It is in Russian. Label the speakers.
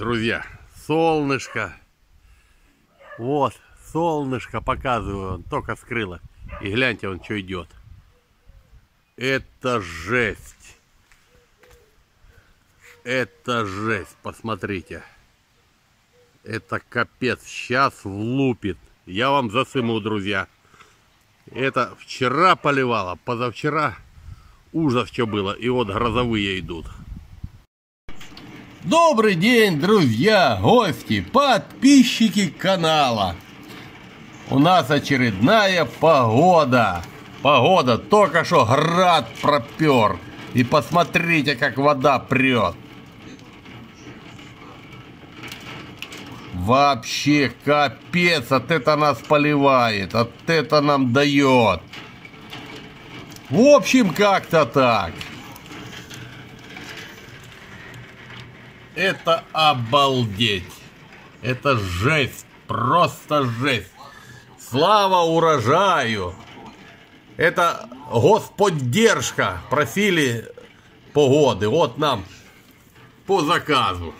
Speaker 1: Друзья, солнышко. Вот, солнышко показываю, он только скрыло. И гляньте, он что идет. Это жесть. Это жесть, посмотрите. Это капец, сейчас влупит. Я вам засыму, друзья. Это вчера поливало, позавчера ужас что было. И вот грозовые идут. Добрый день, друзья, гости, подписчики канала. У нас очередная погода. Погода, только что град пропер. И посмотрите, как вода прет. Вообще капец, от это нас поливает, от это нам дает. В общем, как-то так. Это обалдеть. Это жесть. Просто жесть. Слава урожаю. Это господдержка. Просили погоды. Вот нам по заказу.